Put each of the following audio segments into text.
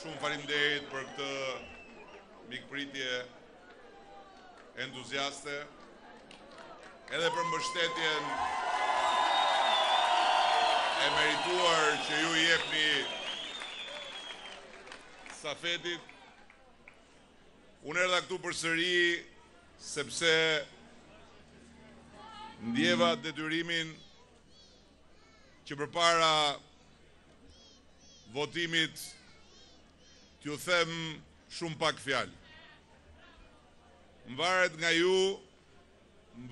Shumë falimderit për këtë mikpritje entuziaste edhe për mbështetjen e merituar që ju i jepni Safetit. Unë erdha këtu përsëri sepse ndjeva detyrimin që përpara votimit t'ju them shumë pak fjalë. Varet nga ju,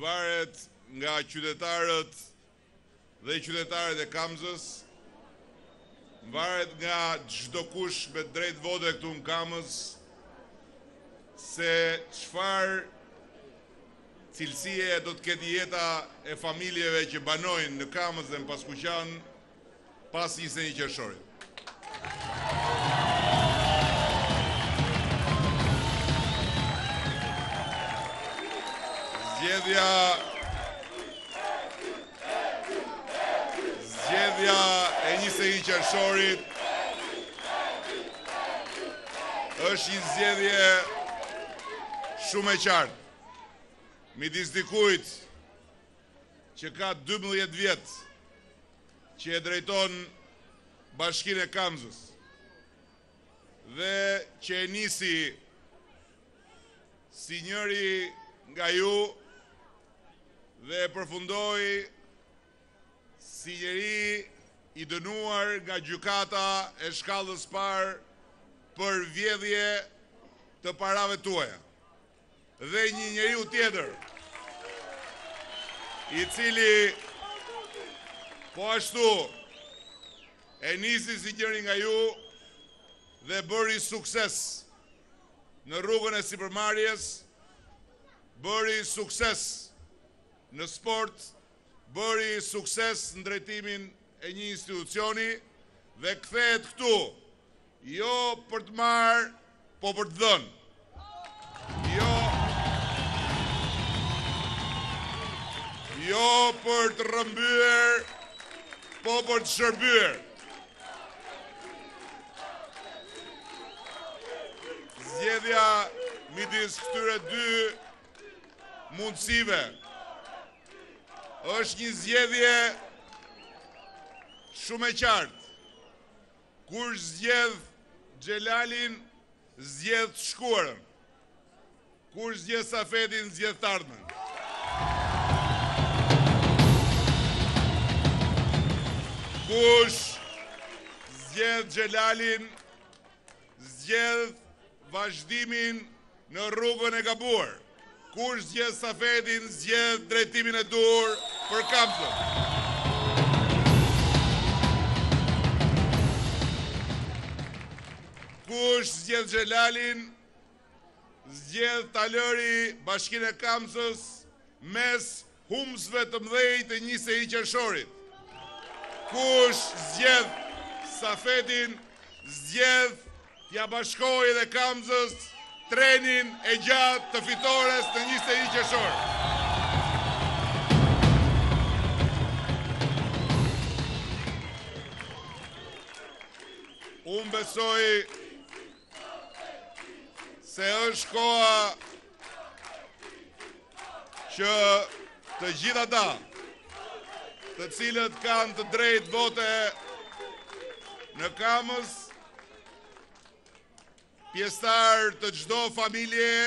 varet nga qytetarët dhe qytetaret e Kamzës, varet nga çdokush me të drejtë vote këtu në Kamëz se çfarë cilësie do të ketë jeta e familjeve që banojnë në Kamëz dhe në Paskuqan pas njëzet e një qershorit. Zgjedhja Zgjedhja e 21 qershorit është një zgjedhje shumë e qartë. Midis dikujt që ka 12 vjet që e drejton bashkinë e Kamzës dhe që e nisi si njëri nga ju dhe e përfundoi si njeri i dënuar nga Gjykata e Shkallës së Parë për vjedhje të parave tuaja dhe një njeriu tjetër i cili po ashtu e nisi si njëri nga ju dhe bëri sukses në rrugën e sipërmarrjes, bëri sukses në sport, bëri sukses në drejtimin e një institucioni dhe kthehet këtu jo për të marrë, po për të dhënë. Jo për të rrëmbyer, po për të shërbyer. Zgjedhja midis këtyre dy mundësive është një zgjedhje shumë e qartë. Kush zgjedh Xhelalin Zgjedh të shkuarën. Kush zgjedh Safetin, zgjedh të ardhmen. Kush zgjedh Xhelalin, zgjedh vazhdimin në rrugën e gabuar. Kush zgjedh Safetin, zgjedh drejtimin e duhur për Kamzën. Kush zgjedh Xhelalin, zgjedh ta lërë Bashkinë e Kamzës, mes Humbësve të mëdhenj të njëzet e një qershorit. Kush zgjedh Safetin, zgjedh t'ia bashkojë dhe Kamzën trenin e gjatë të fitores të njëzet e një qershorit. Unë besoj se është koha Që të gjithë ata, të cilët kanë të drejtë vote në Kamëz, pjesëtarë të çdo familje,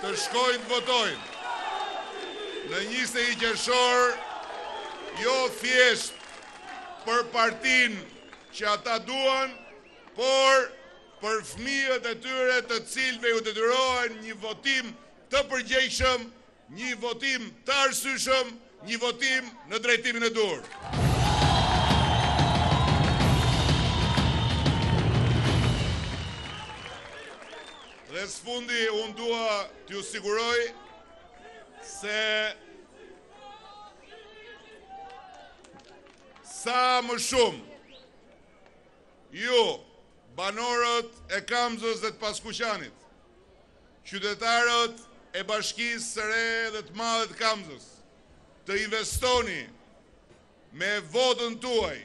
të shkojnë të votojnë në njëzet e një qershor, jo thjesht për partinë që ata duan, Por, për fëmijët e tyre të cilëve u detyrohen një votim të përgjegjshëm, një votim të arsyshëm, një votim në drejtimin e duhur. Dhe së fundi unë dua t'ju siguroj se sa më shumë Ju, banorët e Kamzës dhe të Paskuqanit, qytetarët e bashkisë së re dhe të madhe të Kamzës, të investoni me votën tuaj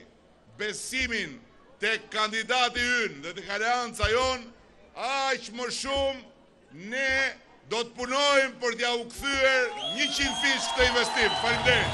besimin tek kandidati ynë dhe tek aleanca jonë, aq më shumë ne do të punojmë për t'jua kthyer njëqindfish këtë investim. Faleminderit.